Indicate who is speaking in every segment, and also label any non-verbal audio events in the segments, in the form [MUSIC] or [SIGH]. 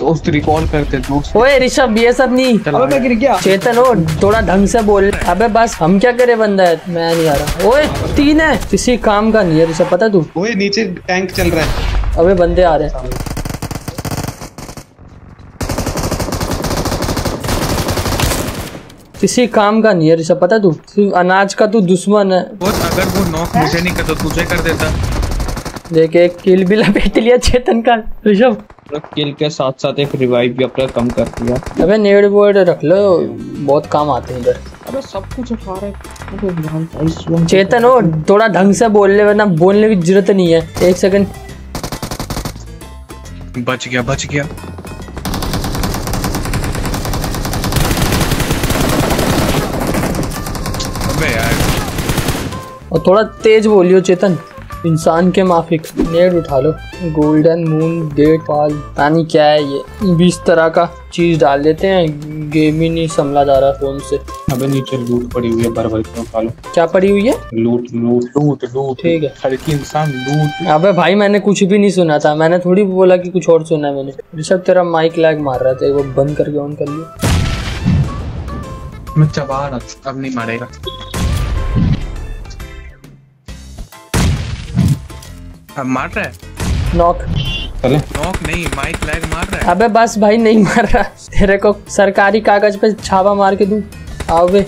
Speaker 1: दोस्त रिकॉल करते दोस्त।
Speaker 2: ओए ऋषभ ये सब नहीं।
Speaker 3: अबे मैं गिर गया।
Speaker 2: चेतन हो थोड़ा ढंग से बोल। अबे बस हम क्या करे बंदा? है मैं नहीं आ रहा। ओए तीन है। किसी काम का नहीं है ऋषभ पता तू?
Speaker 3: ओए नीचे टैंक चल रहा है।
Speaker 2: अबे बंदे आ रहे हैं। किसी काम का नहीं है ऋषभ पता तू? तू अनाज का तू दुश्मन है।
Speaker 1: अगर वो नॉक मुझे नहीं करता तुझे कर देता।
Speaker 2: देख एक किल भी लपेट लिया चेतन का ऋषभ।
Speaker 3: किल के साथ साथ एक रिवाइव भी अपना कम कर दिया।
Speaker 2: अबे नेड बोर्ड रख लो बहुत काम आते हैं इधर।
Speaker 3: अबे सब कुछ उठा रहे वन
Speaker 2: चेतन हो। थोड़ा ढंग से बोल ले वरना बोलने की ज़रूरत नहीं है। एक सेकंड
Speaker 1: बच गया बच गया। अबे यार।
Speaker 2: और थोड़ा तेज बोलियो चेतन। इंसान के माफिक नेट उठा लो। गोल्डन मून डेट पाल पानी क्या है ये। बीस तरह का चीज़ डाल देते हैं गेम ही नहीं संभला जा रहा फ़ोन से।
Speaker 3: अबे नीचे लूट पड़ी हुई है भर भर के उठा लो।
Speaker 2: क्या पड़ी हुई है?
Speaker 3: लूट लूट
Speaker 1: लूट लूट
Speaker 2: ठीक है।
Speaker 1: हर की इंसान लूट
Speaker 2: अबे भाई मैंने कुछ भी नहीं सुना था। मैंने थोड़ी बोला कि कुछ और सुना है मैंने। ऋषभ तेरा माइक लैग मार रहा था वो बंद करके ऑन कर लिया।
Speaker 1: मैं चबा रहा अब नहीं मारेगा। मार रहा है?
Speaker 2: नॉक।
Speaker 3: चले
Speaker 1: नॉक नहीं माइक लैग मार रहा है।
Speaker 2: अबे बस भाई नहीं मार रहा। तेरे को सरकारी कागज़ पे छापा मार के दूँ। आओ बे।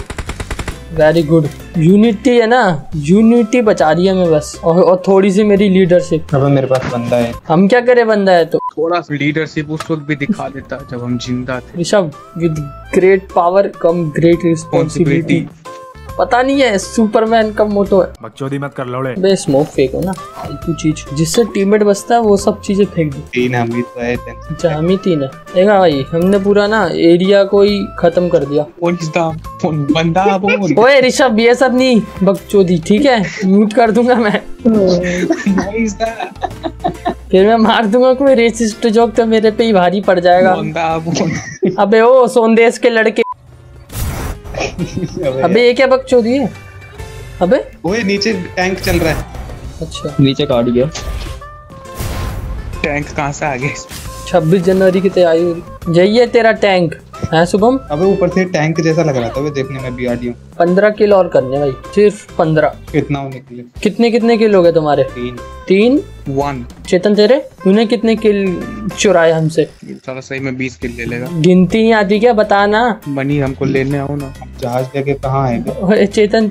Speaker 2: वेरी गुड यूनिटी है ना? यूनिटी बचा रही है मैं बस। और, और थोड़ी सी मेरी लीडरशिप
Speaker 3: अबे मेरे पास बंदा है।
Speaker 2: हम क्या करे बंदा है तो?
Speaker 1: थोड़ा सा लीडरशिप उस वक्त भी दिखा देता जब हम ज़िंदा थे।
Speaker 2: Rishabh with great power come great responsibility पता नहीं है सुपरमैन का मोटो है।
Speaker 4: बकचोदी मत कर लौड़े।
Speaker 2: बे स्मोक फेंको ना फालतू चीज़। जिससे टीममेट बचता है वो सब चीज़ें फेंक दो।
Speaker 3: तीन हम तो है टेंशन
Speaker 2: अच्छा हम ही तीन है। देखा भाई हमने पूरा ना एरिया को ही खत्म कर दिया।
Speaker 1: बंदा?
Speaker 2: ओए ऋषभ ये सब नहीं बकचोदी ठीक है? म्यूट कर दूँगा मैं। फिर मैं मार दूँगा कोई रेसिस्ट जोक तो मेरे पे ही भारी पड़ जाएगा। अबे ओ सोनदेश के लड़के। [LAUGHS] अबे ये क्या बकचोदी है? अबे।
Speaker 3: ओए नीचे टैंक चल रहा है।
Speaker 2: अच्छा।
Speaker 3: नीचे गाड़ी है
Speaker 1: टैंक कहाँ से आ गए
Speaker 2: छब्बीस जनवरी की तैयारी। हो रही यही है तेरा टैंक है शुभम
Speaker 3: अबे ऊपर से टैंक जैसा लग रहा था वे देखने में भी आडियो
Speaker 2: पंद्रह किलो और करने भाई। सिर्फ़ पंद्रह।
Speaker 3: कितना होने के लिए
Speaker 2: कितने कितने किलो हो गए तुम्हारे?
Speaker 3: तीन।
Speaker 2: तीन।
Speaker 1: वन
Speaker 2: चेतन तेरे? तूने कितने किल चुराए हमसे?
Speaker 1: सारा सही में बीस किल ले लेगा।
Speaker 2: गिनती नहीं आती क्या? बताना
Speaker 1: मनी हमको लेने आओ ना।
Speaker 3: जहाज़ लेके कहाँ है?
Speaker 2: चेतन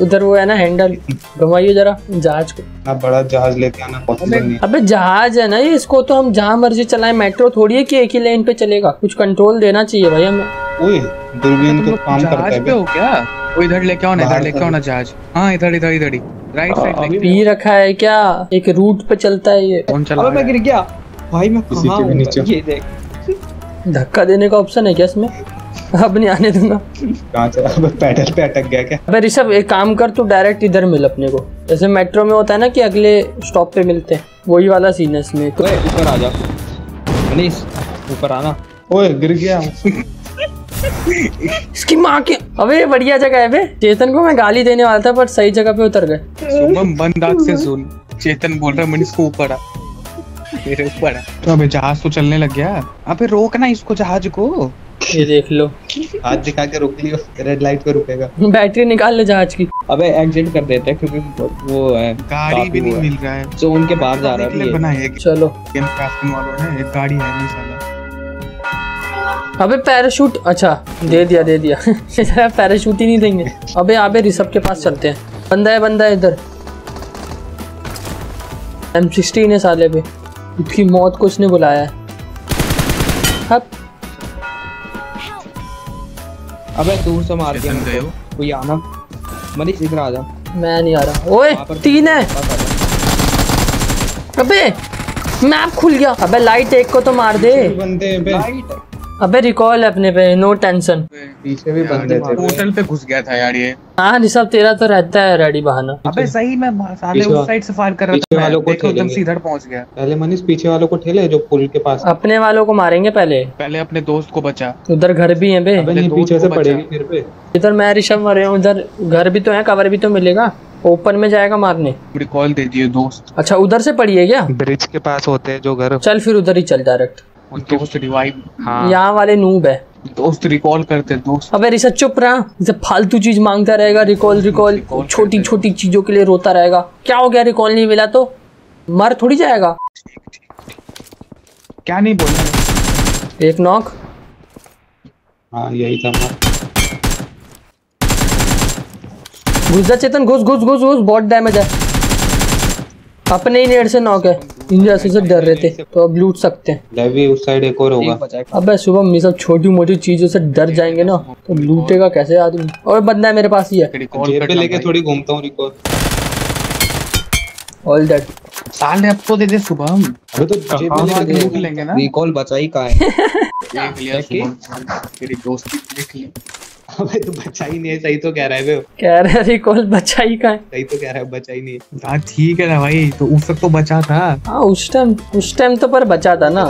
Speaker 2: उधर वो है ना हैंडल। घुमाइए जरा जहाज़ को।
Speaker 3: ना बड़ा जहाज़ लेके आना पॉसिबल नहीं।
Speaker 2: अबे जहाज़ है ना ये इसको तो हम जहाँ मर्ज़ी चलाएँ। मेट्रो थोड़ी है कि एक ही लाइन पे चलेगा? कुछ कंट्रोल देना चाहिए भाई हमें।
Speaker 3: दूरबीन तो काम करता
Speaker 1: जहाज़
Speaker 3: है।
Speaker 1: हो क्या? वो इधर लेके आओ ना इधर लेके आओ ना जहाज़। हाँ इधर इधर इधर ही। राइट साइड
Speaker 2: पी रखा है क्या? एक रूट पे चलता है ये।
Speaker 1: कौन चला
Speaker 3: अबे मैं गिर गया। भाई मैं कहाँ हूँ? नीचे। ये देख।
Speaker 2: धक्का देने का ऑप्शन है क्या इसमें? अब नहीं आने दूँगा।
Speaker 3: कहाँ चला? अबे पैडल पे अटक गया क्या?
Speaker 2: अबे ऋषभ एक काम कर तू डायरेक्ट इधर मिल अपने को। जैसे मेट्रो में होता है ना कि अगले स्टॉप पे मिलते हैं। वही वाला सीन है इसमें।
Speaker 3: ऊपर आ जा। मनीष ऊपर आना। ओए गिर गया
Speaker 2: इसकी माँ के अबे बढ़िया जगह है बे। चेतन को मैं गाली देने वाला था पर सही जगह पे उतर गए।
Speaker 1: बंद आग से सुन। चेतन बोल रहा है मनीष को ऊपर आ। मेरे ऊपर आ। तो अबे जहाज़ तो चलने लग गया। अबे रोकना इसको जहाज़ को।
Speaker 2: ये देख लो।
Speaker 3: हाथ दिखा के रुक लियो रेड लाइट पे रुकेगा।
Speaker 2: बैटरी निकाल ले जहाज़ की।
Speaker 3: अबे एग्जिट कर देते हैं क्योंकि वो है
Speaker 1: गाड़ी भी नहीं मिल रहा है।
Speaker 3: जो उनके बाहर जा रहा है
Speaker 2: चलो।
Speaker 1: गेम क्राफ्टिंग वालों ने एक गाड़ी है नहीं
Speaker 2: अबे पैराशूट अच्छा दे दिया दे दिया। [LAUGHS] पैराशूट ही नहीं देंगे। अबे अबे ऋषभ के पास चलते हैं। बंदा है बंदा है इधर। एम सिक्सटीन है साले पे। उसकी मौत को उसने बुलाया है। अब।
Speaker 3: अबे दूर से मार दिया। कोई आना। मनीष इधर आ जा
Speaker 2: मैं नहीं आ रहा। ओए तीन है। अबे मैप खुल गया। अबे लाइट एक को तो मार दे।
Speaker 3: बंदे बे?
Speaker 2: अबे रिकॉल है अपने पे नो टेंशन
Speaker 3: पीछे भी बंदे थे।
Speaker 1: होटल पे घुस गया था यार ये।
Speaker 2: हाँ ऋषभ तेरा तो रहता है रेडी बहाना।
Speaker 1: अबे सही में साले उस साइड से फायर कर रहा था
Speaker 3: वालों को
Speaker 1: देखो एकदम सीधा पहुँच गया।
Speaker 3: पहले मनीष पीछे वालों को ठेले जो पुल के पास?
Speaker 2: अपने वालों को मारेंगे पहले?
Speaker 1: पहले अपने दोस्त को बचा।
Speaker 2: उधर घर भी है बे।
Speaker 3: पीछे से पड़ेगी फिर पे
Speaker 2: इधर मैं ऋषभ मरे हूँ उधर घर भी तो है कवर भी तो मिलेगा। ओपन में जाएगा मारने।
Speaker 1: रिकॉल दे दिए दोस्त।
Speaker 2: अच्छा उधर से पड़ी है क्या?
Speaker 3: ब्रिज के पास होते हैं जो घर।
Speaker 2: चल फिर उधर ही चल डायरेक्ट
Speaker 1: दोस्त रिवाइव हाँ।
Speaker 2: यहाँ वाले नूब है।
Speaker 1: दोस्त रिकॉल करते दोस्त।
Speaker 2: अबे रिसर्च चुप रहा। जैसे फालतू चीज़ माँगता रहेगा रिकॉल रिकॉल छोटी छोटी चीज़ों के लिए रोता रहेगा। क्या हो गया रिकॉल नहीं मिला तो? मर थोड़ी जाएगा।
Speaker 1: क्या नहीं बोलना
Speaker 2: एक नॉक
Speaker 4: हाँ यही था।
Speaker 2: घुस जा चेतन घुस घुस घुस घुस बहुत डैमेज है। अपने ही नेट से नॉक है। इन जैसे से डर रहे थे तो अब लूट सकते हैं।
Speaker 4: उस साइड एक और होगा।
Speaker 2: अबे सुबह ये सब छोटी मोटी चीज़ों से डर जाएँगे ना तो लूटेगा कैसे आदमी और बंदा है मेरे पास ही है।
Speaker 4: लेके थोड़ी घूमता हूँ
Speaker 2: ऑल दैट
Speaker 1: साले अब तो दे दे सुबह हम?
Speaker 4: अबे तो जेब पे
Speaker 1: हाँ,
Speaker 4: लेके
Speaker 1: लूट लेंगे ना।
Speaker 3: रिकॉल बचाई का है। [LAUGHS]
Speaker 1: देख लिया सुबह। तेरी दोस्ती देख ली।
Speaker 4: अबे तो बचा ही नहीं है सही तो कह रहा है
Speaker 2: कह रहे रिकॉल बचा ही का है?
Speaker 4: सही तो कह रहा है बचा ही नहीं है।
Speaker 1: हाँ ठीक है ना भाई तो उस वक्त तो बचा था।
Speaker 2: हाँ उस टाइम उस टाइम तो पर बचा था ना।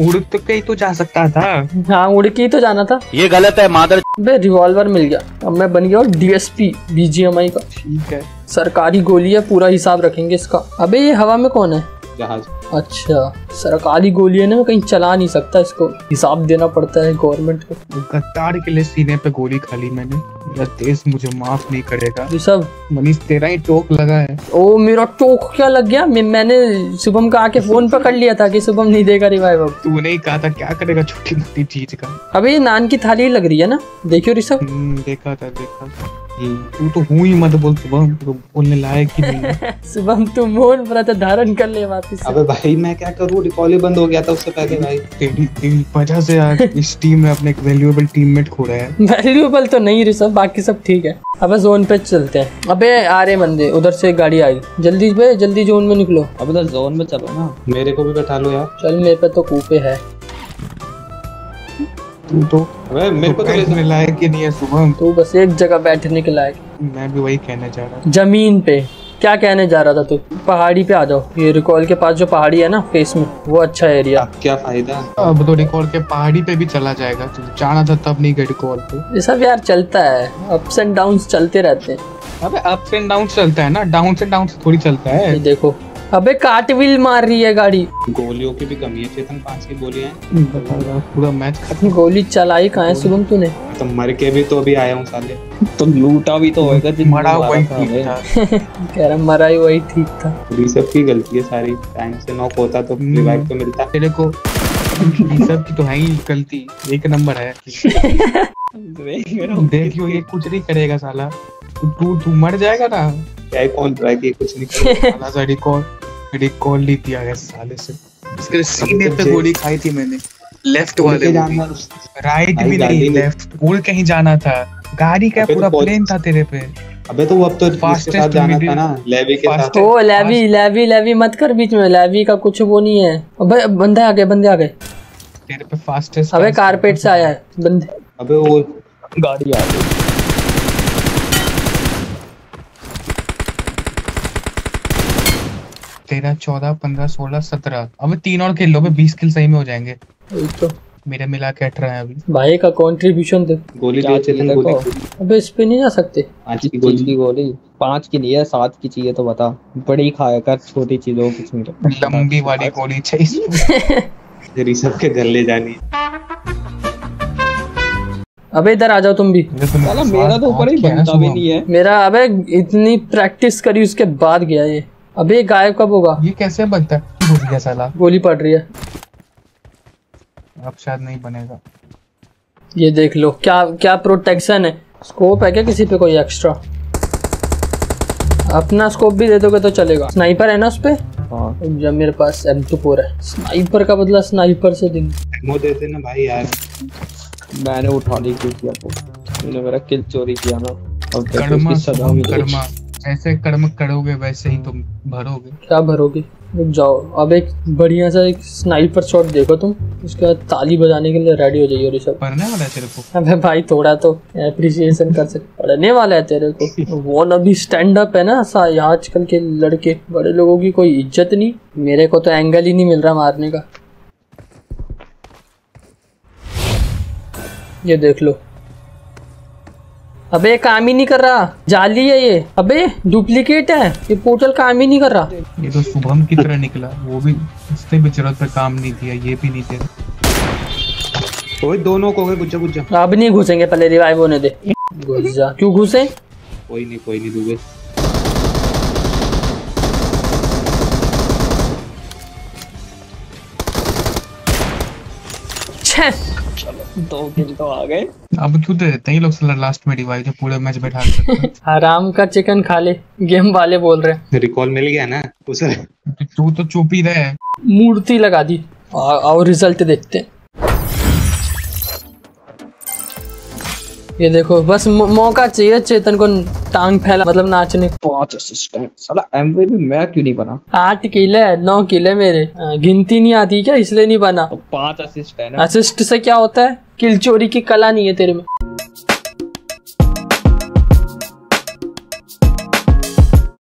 Speaker 1: उड़ तो कहीं तो जा सकता था।
Speaker 2: हाँ उड़ के ही तो जाना था।
Speaker 5: ये गलत है मादर।
Speaker 2: बे रिवॉल्वर मिल गया। अब मैं बन गया डीएसपी बीजीएमआई का।
Speaker 1: ठीक है।
Speaker 2: सरकारी गोली है पूरा हिसाब रखेंगे इसका। अबे ये हवा में कौन है?
Speaker 4: जहाज़।
Speaker 2: अच्छा सरकारी गोली है ना कहीं चला नहीं सकता इसको। हिसाब देना पड़ता है गवर्नमेंट को।
Speaker 1: गद्दार के लिए सीने पे गोली खाली मैंने। मेरा देश मुझे माफ़ नहीं करेगा।
Speaker 2: ये सब।
Speaker 1: मनीष तेरा ही टोक लगा है।
Speaker 2: ओ मेरा टोक क्या लग गया? मैं, मैंने शुभम का आके फ़ोन पकड़ लिया था कि शुभम नहीं देगा रिवाइव अब।
Speaker 1: तूने ही कहा था क्या करेगा छोटी मोटी चीज़ का?
Speaker 2: अबे ये नान की थाली लग रही है ना? देखियो ऋषभ।
Speaker 1: हम्म, देखा था देखा था। तू तो हूँ ही मत बोल सुबह तो बोलने लायक ही नहीं
Speaker 2: शुभम तू मौन व्रत धारण कर ले वापिस।
Speaker 4: अबे भाई मैं क्या करूँ? रिकॉल ही बंद हो गया था उससे पहले भाई।
Speaker 1: तेरी तेरी वजह से आज [LAUGHS] इस टीम में अपने एक वैल्यूएबल टीममेट खो रहा है।
Speaker 2: वैल्यूएबल तो नहीं ऋषभ बाकी सब ठीक है। अबे जोन पे चलते हैं। अबे आ रहे बंदे उधर से एक गाड़ी आई। जल्दी बे जल्दी जोन में निकलो।
Speaker 3: अब तो जोन में चलो ना।
Speaker 4: मेरे को भी बैठा लो यार।
Speaker 2: चल मेरे पे तो कूपे है।
Speaker 1: तू तो
Speaker 4: अबे मेरे को तो ले
Speaker 1: बैठने लायक ही नहीं है सुबह
Speaker 2: तू बस एक जगह बैठने के लायक।
Speaker 1: मैं भी वही कहना चाह रहा
Speaker 2: ज़मीन पे। क्या कहने जा रहा था तू? पहाड़ी पे आ जाओ। ये रिकॉल के पास जो पहाड़ी है ना फेस में वो अच्छा एरिया
Speaker 4: अब क्या फ़ायदा?
Speaker 1: अब तो रिकॉर्ड के पहाड़ी पे भी चला जाएगा। तू जाना था तब नहीं गए रिकॉर्ड पे।
Speaker 2: ये सब यार चलता है। अप्स एंड डाउन चलते रहते हैं।
Speaker 1: अबे अप्स एंड डाउन चलता है ना। डाउन से डाउन से थोड़ी चलता है।
Speaker 2: देखो। अबे कार्टविल मार रही है गाड़ी।
Speaker 4: गोलियों की भी कमी है चेतन पाँच की गोलियाँ हैं।
Speaker 1: पूरा मैच खत्म।
Speaker 2: गोली चलाई कहाँ है शुभम तूने?
Speaker 4: तो मर के भी तो अभी आया हूँ साले।
Speaker 3: तो लूटा भी तो होएगा जितना
Speaker 1: मरा ही
Speaker 3: था।
Speaker 1: ठीक था। [LAUGHS]
Speaker 2: कह रहा मरा ही वही ठीक था।
Speaker 4: ऋषभ की गलती है सारी। टाइम से नॉक होता तो
Speaker 1: हम्म।
Speaker 4: रिवाइव तो मिलता।
Speaker 1: तेरे को सब की तो है ही गलती। एक नंबर है। देखियो ये कुछ नहीं करेगा साला। तू तू मर जाएगा ना।
Speaker 4: क्या कौन रहा है कि कुछ नहीं करेगा
Speaker 1: साला। [LAUGHS] रिकॉर्ड रिकॉल नहीं दिया गया साले से। इसके सीने पे गोली खाई थी मैंने। लेफ़्ट वाले राइट भी नहीं लेफ़्ट उड़ कहीं जाना था। गाड़ी का
Speaker 4: तो
Speaker 1: पूरा प्लेन था तेरे पे।
Speaker 4: अबे तो वो अब तो
Speaker 1: Fastest
Speaker 4: साथ जाना था ना लेवी के साथ।
Speaker 2: ओ लेवी लेवी लेवी मत कर बीच में। लेवी का कुछ वो नहीं है। अबे बंदे आ गए बंदे आ गए।
Speaker 1: तेरे पे फास्टेस्ट
Speaker 2: अबे कारपेट से आया है बंदे।
Speaker 4: अबे वो
Speaker 3: गाड़ी आ गई।
Speaker 1: तेरह चौदह पंद्रह सोलह सत्रह। अबे तीन और खेल लो बीस किल सही में हो जाएँगे।
Speaker 2: तो।
Speaker 1: मेरे मिला के अठारह है अभी।
Speaker 2: भाई का कंट्रीब्यूशन दे।
Speaker 4: गोली चेतन
Speaker 3: चाहिए
Speaker 4: गोली।
Speaker 3: देखो?
Speaker 2: अबे इस पे नहीं जा सकते।
Speaker 4: पाँच की गोली।
Speaker 3: की गोली। पाँच की नहीं है सात की चाहिए तो बता। बड़ी खाया कर छोटी चीज़ों कुछ नहीं।
Speaker 1: लंबी वाली गोली चाहिए। [LAUGHS]
Speaker 4: ऋषभ के घर ले जानी
Speaker 2: अबे इधर आ जाओ तुम भी।
Speaker 3: साला मेरा तो ऊपर ही बनता भी नहीं है।
Speaker 2: मेरा अबे इतनी प्रैक्टिस करी उसके बाद गया ये। अबे गायब कब होगा?
Speaker 1: ये कैसे बनता है? घुस गया साला।
Speaker 2: गोली पड़ रही है।
Speaker 1: अब शायद नहीं बनेगा।
Speaker 2: ये देख लो क्या क्या प्रोटेक्शन है? स्कोप है क्या किसी पे कोई एक्स्ट्रा अपना स्कोप भी दे दोगे तो चलेगा। स्नाइपर है ना उस पे?
Speaker 3: हाँ।
Speaker 2: जब मेरे पास एम टू फोर है। स्नाइपर का बदला स्नाइपर से दिन
Speaker 4: एमो दे देना भाई यार।
Speaker 3: मैंने उठा ली क्यों किया तो। तूने मेरा किल चोरी किया ना। अब
Speaker 1: कर्मा कर्मा। जैसे कर्म करोगे वैसे ही तुम भरोगे।
Speaker 2: क्या भरोगे? रुक जाओ। अब एक बढ़िया सा एक स्नाइपर शॉट देखो तुम। उसके बाद ताली बजाने के लिए रेडी हो जाइए ऋषभ
Speaker 1: पढ़ने वाला है तेरे को?
Speaker 2: अबे भाई थोड़ा तो एप्रिसिएशन कर सकते। पढ़ने वाला है तेरे को। वो अभी स्टैंड अप है ना सा आजकल के लड़के। बड़े लोगों की कोई इज़्ज़त नहीं। मेरे को तो एंगल ही नहीं मिल रहा मारने का। ये देख लो। अबे ये काम ही नहीं कर रहा। जाली है ये। अबे डुप्लीकेट है। ये पोर्टल काम ही नहीं कर रहा।
Speaker 1: ये तो शुभम की तरह निकला। वो भी उसने भी ज़रूरत पे काम नहीं दिया ये भी नहीं दे
Speaker 4: ओए दोनों को गए गुज्जा गुज्जा
Speaker 2: अब नहीं घुसेंगे पहले रिवाइव होने दे। घुस जा क्यों घुसे?
Speaker 4: कोई नहीं कोई नहीं दुबे।
Speaker 3: दो किल तो आ गए।
Speaker 1: अब क्यों दे देते हैं ये लोग लास्ट में डिवाइड जो पूरे मैच बैठा हैं।
Speaker 2: हराम का चिकन खा ले गेम वाले बोल रहे हैं।
Speaker 4: रिकॉल मिल गया ना? उसे
Speaker 1: तू तो चुप ही रहे।
Speaker 2: मूर्ति लगा दी। और, और रिज़ल्ट देखते हैं। ये देखो बस मौका चाहिए चेतन को टांग फैला मतलब नाचने।
Speaker 3: पाँच असिस्टेंट साला एमवीपी मैं क्यों नहीं बना?
Speaker 2: आठ किले नौ किले मेरे। गिनती नहीं आती क्या इसलिए नहीं बना?
Speaker 3: तो पाँच असिस्टेंट
Speaker 2: असिस्ट से क्या होता है? किल चोरी की कला नहीं है तेरे में।